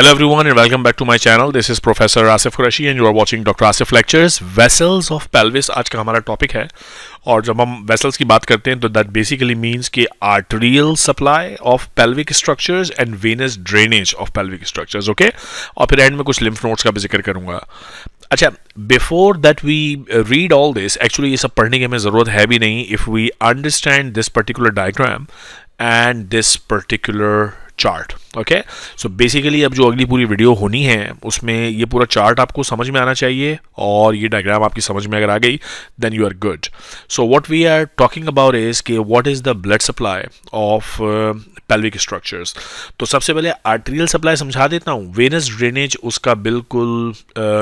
Hello, everyone, and welcome back to my channel. This is Professor Asif Qureshi, and you are watching Dr. Asif Lectures. Vessels of pelvis आज का हमारा topic है, और जब हम vessels की बात करते हैं तो दैट बेसिकली मींस कि arterial supply of pelvic structures and venous drainage of pelvic structures okay और फिर एंड में कुछ लिम्फ नोट्स का भी ज़िक्र करूँगा अच्छा before that we read all this actually ये सब पढ़ने की हमें ज़रूरत है भी नहीं if we understand this particular diagram and this particular chart okay so basically अब जो अगली पूरी वीडियो होनी है, उसमें ये पूरा चार्ट आपको समझ में आना चाहिए और ये डायग्राम आपकी समझ में अगर आ गई then you are good so what we are talking about is कि what is the blood supply of pelvic structures तो सबसे पहले आर्टेरियल सप्लाई समझा देता हूँ। वेनस ड्रेनेज उसका बिल्कुल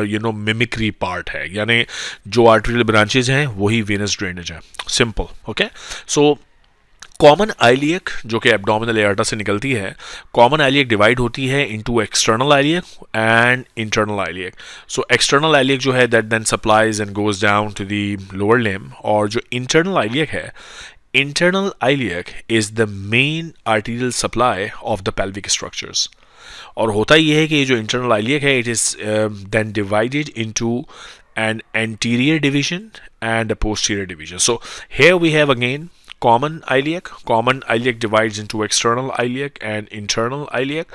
यू नो मिमिक्री पार्ट है। यानी जो आर्टेरियल ब्रांचेज हैं, वही वेनस ड्रेनेज है। Simple okay so common iliac जो कि एब्डोमिनल एयरटा से निकलती है, कॉमन आइलियक डिवाइड होती है into external iliac and internal iliac so external iliac जो है that then supplies and goes down to the lower limb और जो इंटरनल आइलियक है internal iliac is the main arterial supply of the pelvic structures और होता ये है कि जो इंटरनल आइलियक है it is then divided into an anterior division and a posterior division. So, here we have again common iliac. Common iliac divides into external iliac and internal iliac.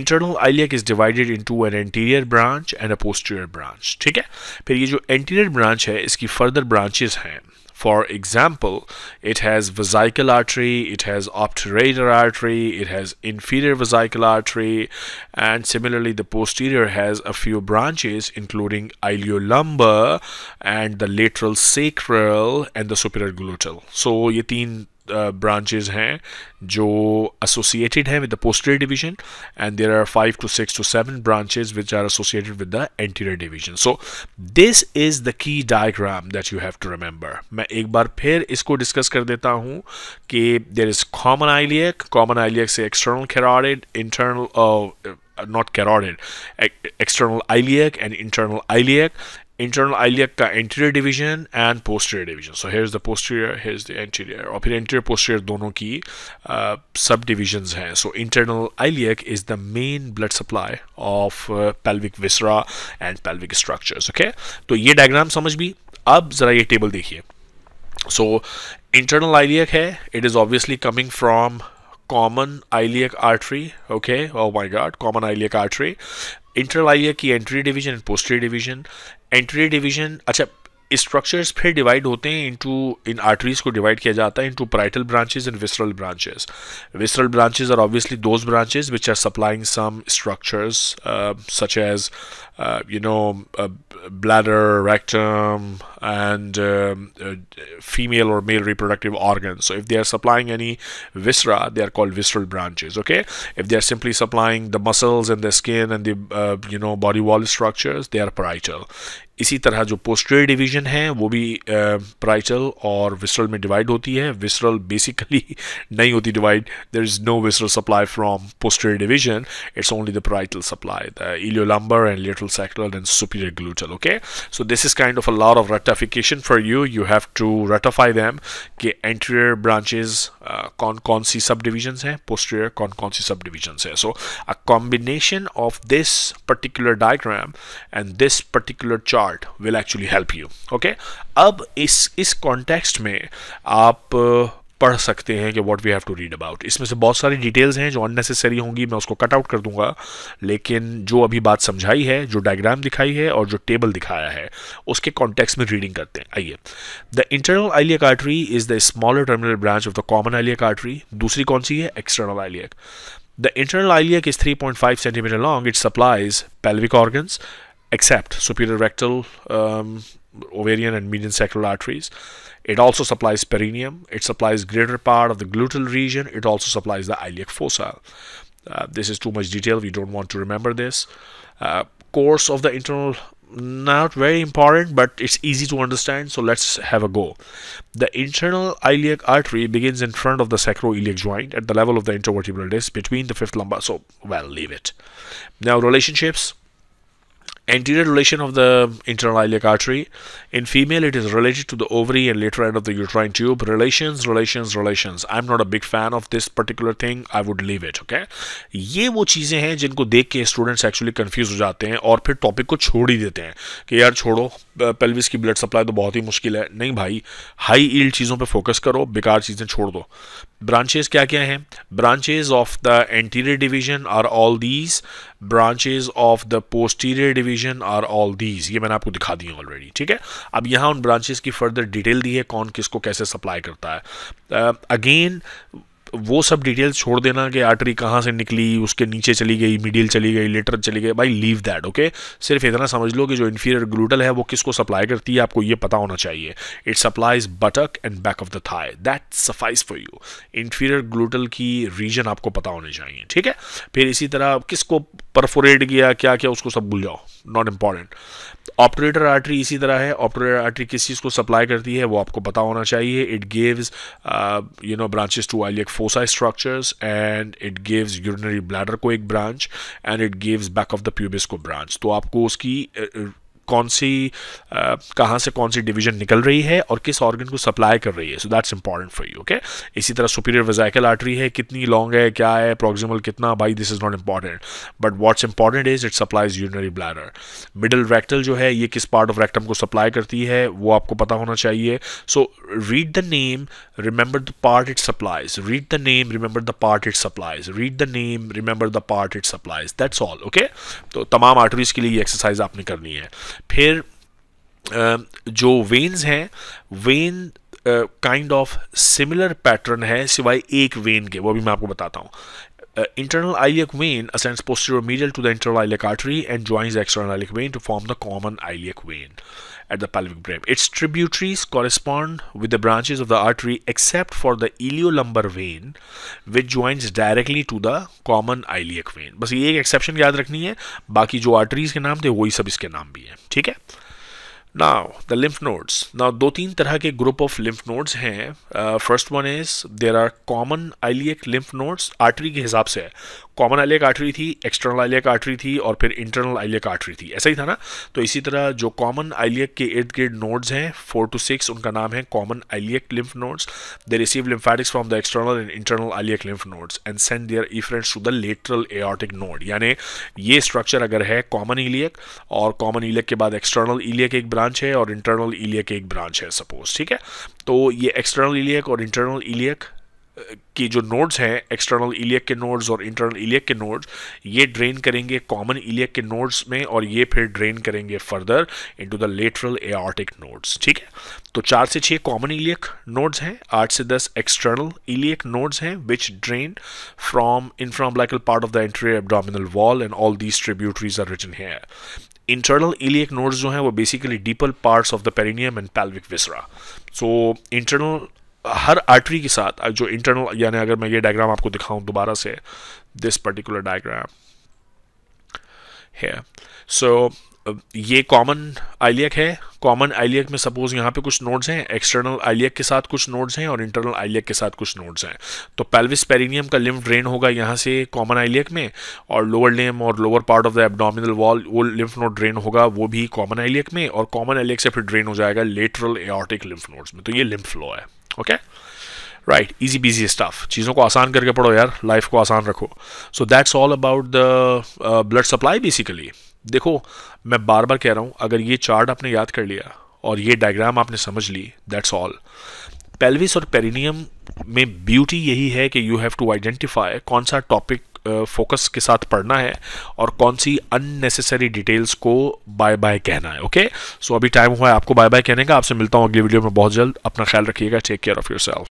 Internal iliac is divided into an anterior branch and a posterior branch. ठीक है फिर ये जो anterior branch है इसकी further branches हैं for example, it has vesical artery, it has obturator artery, it has inferior vesical artery, and similarly the posterior has a few branches including iliolumbar and the lateral sacral and the superior gluteal. So ये तीन branches हैं, जो associated हैं with the posterior division and there are five to six to seven branches which are associated with the anterior division so this is the key diagram that you have to remember मैं एक बार फिर इसको discuss कर देता हूँ कि there is common iliac common iliac से external खेराड internal not कैरोड external iliac and internal iliac internal iliac anterior division and posterior division so here's the posterior here's the anterior और फिर anterior posterior दोनों की uh, subdivisions हैं so internal iliac is the main blood supply of uh, pelvic viscera and pelvic structures okay तो ये diagram समझ भी अब ज़रा ये table देखिए so internal iliac है it is obviously coming from common iliac artery okay oh my god common iliac artery internal iliac की anterior division and posterior division anterior division अच्छा स्ट्रक्चर्स फिर डिवाइड होते हैं इनटू इन आर्टरीज को divide किया जाता है into parietal branches and visceral branches visceral branches are obviously those branches which are supplying some structures such as you know uh, bladder rectum and um, uh, female or male reproductive organs so if they are supplying any viscera they are called visceral branches okay if they are simply supplying the muscles and the skin and the uh, you know body wall structures they are parietal इसी तरह जो posterior division है, वो भी parietal और visceral में divide होती है। विसरल बेसिकली नहीं होती divide there is no visceral supply from posterior division it's only the parietal supply the iliolumbar and lateral sacral and superior gluteal okay so this is kind of a law of ratification for you you have to ratify them कि anterior branches कौन कौन सी sub division हैं? Posterior कौन कौन सी subdivision है? So a combination of this particular diagram and this particular चॉ chart will actually help you okay? अब इस इस context में आप पढ़ सकते हैं कि what we have to read about इसमें से बहुत सारी डिटेल्स हैं जो अननेसेसरी होंगी मैं उसको कट आउट कर दूँगा। लेकिन जो अभी बात समझाई है जो डायग्राम दिखाई है और जो टेबल दिखाया है उसके कॉन्टेक्स्ट में रीडिंग करते हैं। आइए। The internal iliac artery is the smaller terminal branch of the common iliac artery दूसरी कौन सी है? External iliac The internal iliac is 3.5 centimeter long. It supplies pelvic organs, except superior rectal, um, ovarian and median sacral arteries. It also supplies perineum. It supplies greater part of the gluteal region. It also supplies the iliac fossa. Uh, this is too much detail. We don't want to remember this. Uh, course of the internal not very important but it's easy to understand so let's have a go the internal iliac artery begins in front of the sacroiliac joint at the level of the intervertebral disc between the fifth lumbar so well leave it now relationships anterior relation of the internal iliac artery in female it is related to the ovary and later end of the uterine tube relations relations relations i'm not a big fan of this particular thing i would leave it okay ये वो चीज़ें हैं जिनको देख के students actually confuse हो जाते हैं और फिर टॉपिक को छोड़ ही देते हैं कि यार छोड़ो पेल्विस की ब्लड सप्लाई तो बहुत ही मुश्किल है। नहीं भाई हाई ईल्ड चीज़ों पे फोकस करो बेकार चीज़ें छोड़ दो। ब्रांचेस क्या क्या हैं? Branches of the anterior division are all these branches of the posterior division are all these ये मैंने आपको दिखा दी ऑलरेडी ठीक है? अब यहाँ उन ब्रांचेज की फर्दर डिटेल दी है कौन किसको कैसे सप्लाई करता है। अगेन uh, वो सब डिटेल्स छोड़ देना कि आर्टरी कहाँ से निकली, उसके नीचे चली गई मिडिल चली गई लेटर चली गई। भाई लीव दैट ओके सिर्फ़ इतना समझ लो कि जो इन्फीरियर ग्लूटल है, वो किसको सप्लाई करती है, आपको ये पता होना चाहिए। It supplies buttock and back of the thigh that supplies for you inferior gluteal की रीजन आपको पता होने चाहिए, ठीक है? फिर इसी तरह किसको परफोरेट किया, क्या क्या, उसको सब भूल जाओ। नॉट इंपॉर्टेंट ऑपरेटर आर्टरी इसी तरह है ऑपरेटर आर्टरी किस चीज़ को सप्लाई करती है वो आपको पता होना चाहिए। It gives you know branches to iliac fossa structures and it gives urinary bladder को एक branch and it gives back of the pubis को ब्रांच तो आपको उसकी uh, कौन सी कहाँ से कौन सी डिवीज़न निकल रही है और किस ऑर्गन को सप्लाई कर रही है। So that's important for you okay इसी तरह सुपीरियर वेजाइकल आर्टरी है, कितनी लॉन्ग है, क्या है प्रोक्सिमल कितना, भाई this is not important but what's important is it supplies urinary bladder middle rectal जो है, ये किस पार्ट ऑफ़ रेक्टम को सप्लाई करती है, वो आपको पता होना चाहिए। So read the name remember the part it supplies read the name remember the part it supplies read the name remember the part it supplies that's all okay तो तमाम आर्टरीज के लिए ये एक्सरसाइज आपने करनी है। फिर जो वेन्स हैं vein kind of similar pattern है, सिवाय एक वेन के, वो भी मैं आपको बताता हूँ। Internal iliac vein ascends posteromedial to the internal iliac artery and joins external iliac vein to form the common iliac vein at the pelvic brim. Its tributaries correspond with the branches of the artery except for the iliolumbar vein which joins directly to the common iliac vein. बस ये एक exception याद रखनी है बाकी जो arteries के नाम थे वही सब इसके नाम भी हैं ठीक है Now the lymph nodes. Now दो तीन तरह के group of lymph nodes हैं. Uh, first one is there are common iliac lymph nodes. Artery के हिसाब से कॉमन आइलियक आर्टरी थी एक्सटर्नल आइलियक आर्टरी थी और फिर इंटरनल आइलियक आर्टरी थी। ऐसा ही था ना? तो इसी तरह जो कॉमन आइलियक के इर्द गिर्द नोड्स हैं फोर टू सिक्स उनका नाम है common iliac lymph nodes they receive lymphatics from the external and internal iliac lymph nodes and send their efferents to the lateral aortic node यानी ये स्ट्रक्चर अगर है कॉमन इलियक और common iliac के बाद एक्सटर्नल इलियक एक branch है और इंटरनल इलियक एक ब्रांच है सपोज़ ठीक है? तो ये एक्सटर्नल इलियक और इंटरनल इलियक की जो नोड्स हैं एक्सटर्नल इलियक के नोड्स और इंटरनल इलियक के नोड्स ये ड्रेन करेंगे कॉमन इलियक के नोड्स में और ये फिर ड्रेन करेंगे further into the lateral aortic nodes ठीक है? तो चार से छः कॉमन इलियक नोड्स हैं, आठ से दस एक्सटर्नल इलियक नोड्स हैं which drain from infraumbilical part of the anterior abdominal wall and all these tributaries are written here internal iliac nodes जो हैं, वो basically deeper parts of the perineum and pelvic viscera so internal her artery के साथ जो internal यानी अगर मैं ये डायग्राम आपको दिखाऊँ दोबारा से दिस पर्टिकुलर डायग्राम है सो ये कॉमन आइलियक है। कॉमन आइलियक में सपोज़ यहाँ पे कुछ नोड्स हैं। एक्सटर्नल आइलियक के साथ कुछ नोड्स हैं और इंटरनल आइलियक के साथ कुछ नोड्स हैं। तो पेल्विस पेरिनियम का लिम्फ ड्रेन होगा यहाँ से कॉमन आइलियक में और लोअर लिम और lower part of the abdominal wall वो लिम्फ नोड ड्रेन होगा, वो भी कॉमन आइलियक में और कॉमन आइलियक से फिर ड्रेन हो जाएगा लेटरल एऑर्टिक लिम्फ नोड्स में। तो ये लिम्फ फ्लो है। Okay right easy busy stuff चीज़ों को आसान करके पढ़ो यार लाइफ को आसान रखो so that's all about the blood supply basically देखो मैं बार बार कह रहा हूँ अगर ये चार्ट आपने याद कर लिया और ये डायग्राम आपने समझ ली दैट्स ऑल पेल्विस और पेरिनियम में ब्यूटी यही है कि यू हैव टू आइडेंटिफाई कौन सा टॉपिक फोकस के साथ पढ़ना है और कौन सी अननेसेसरी डिटेल्स को बाय बाय कहना है ओके सो अभी टाइम हुआ है आपको बाय बाय कहने का, आपसे मिलता हूँ अगली वीडियो में। बहुत जल्द अपना ख्याल रखिएगा। Take care of your